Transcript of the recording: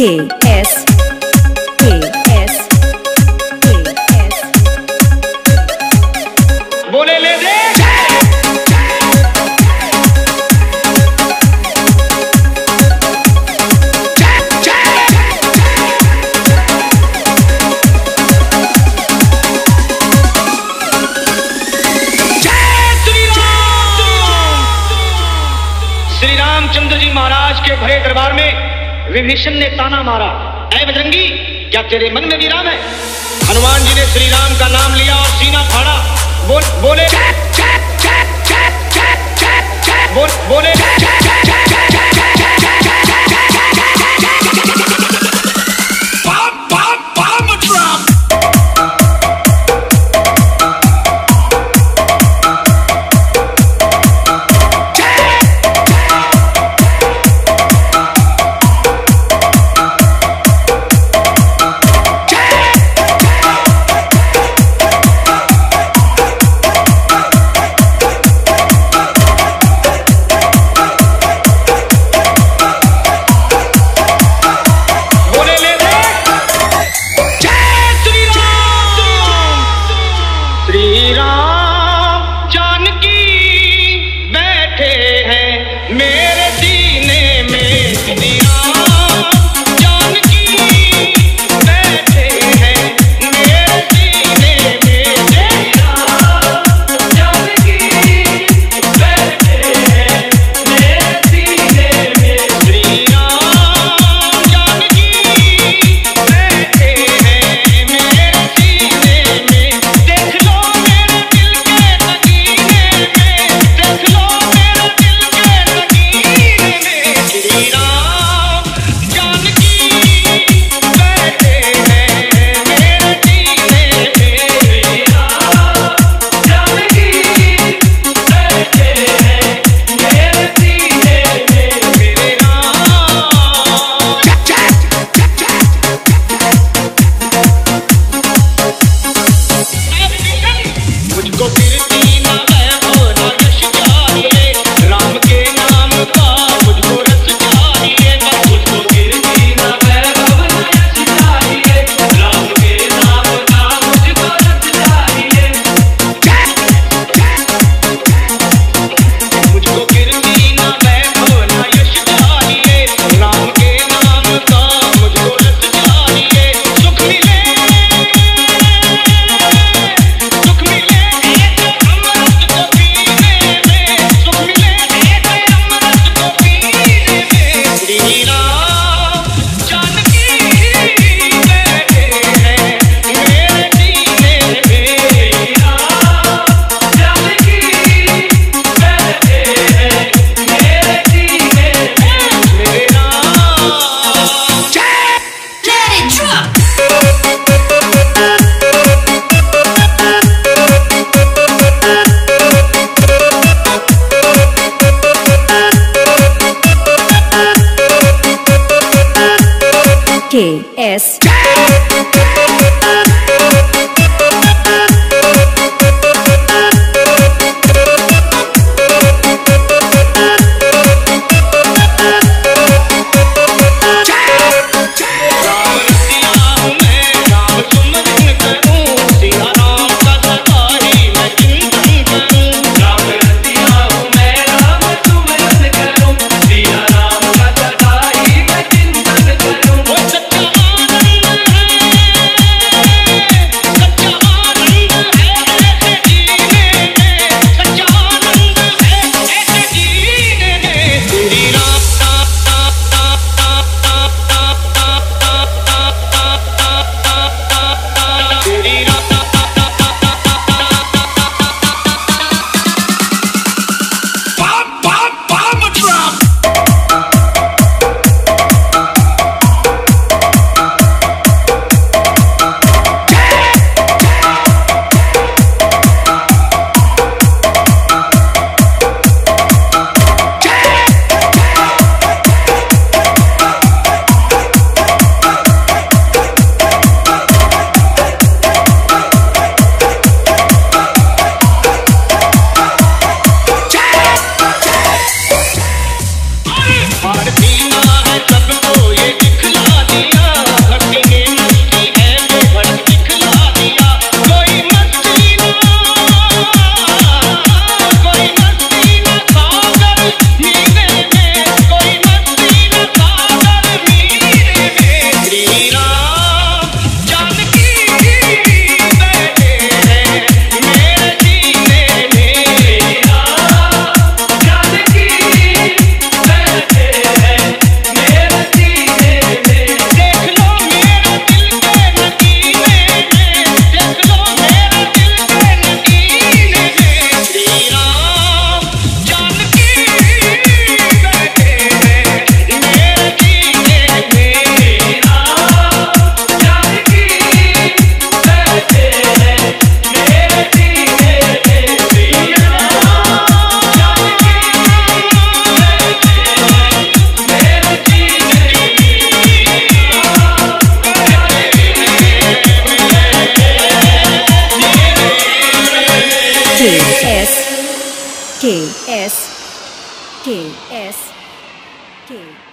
K S. Vibhishan ने ताना मारा। अय बजरंगी क्या तेरे मन में भी राम है, हनुमान जी ने श्री राम का नाम लिया और सीना फाड़ा। बोल, बोले बोले K S. S. K S. K S. K.